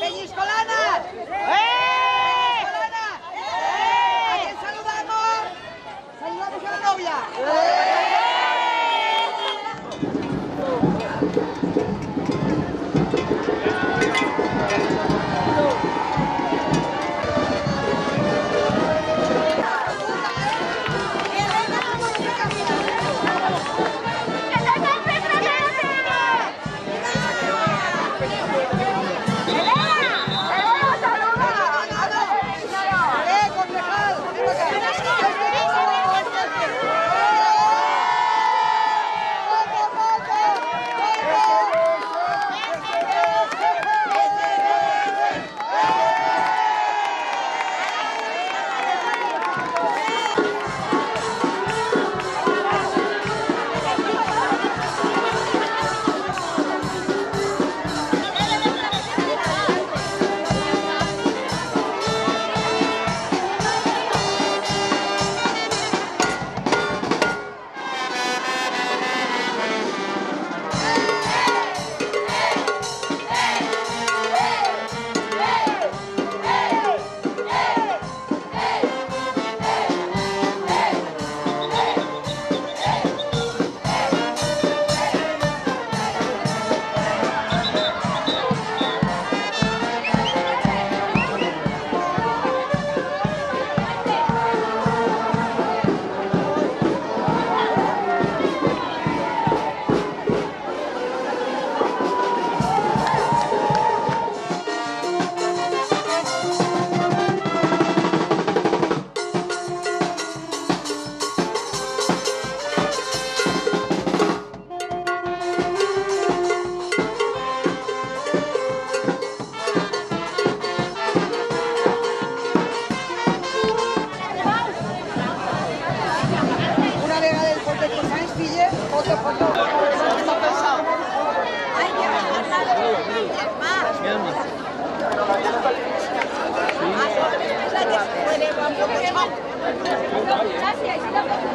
Peñíscola Gracias.